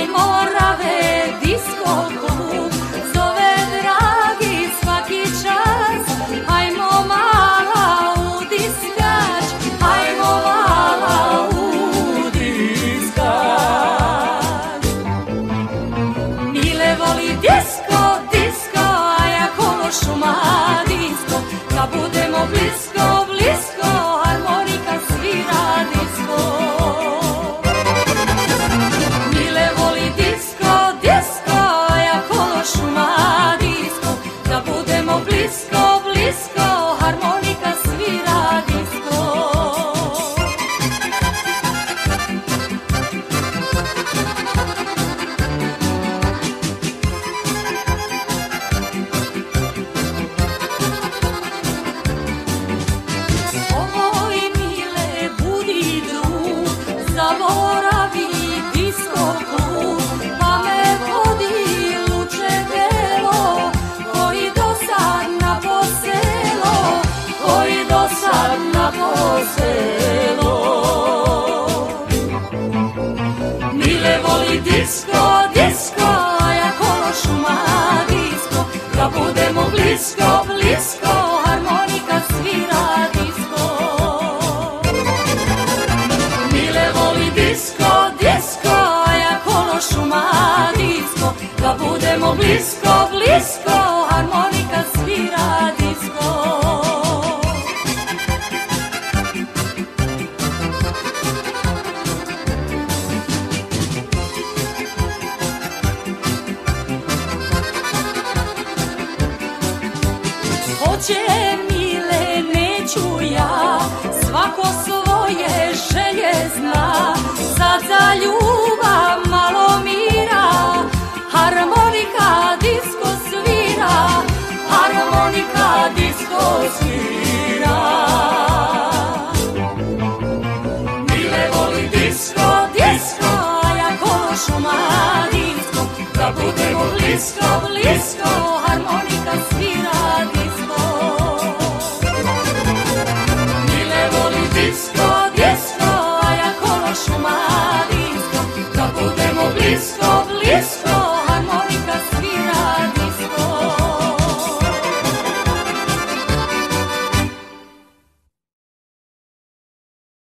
Raymond. Sad na poselo Mile voli disko, disko A ja kološu disko Da budemo blisko, blisko Harmonika svira disko Mile voli disko, disko A ja kološu disko Da budemo blisko, blisko Harmonika Hoće mile, neću ja, svako svoje želje zna. Sad za ljubav malo mira, harmonika disko svira, harmonika disko svira. Mile voli disko, disko, a ja kološu disko, da budemo blisko, blisko, harmonika svira voli disko, disko, a ja kološu disko, da budemo blisko,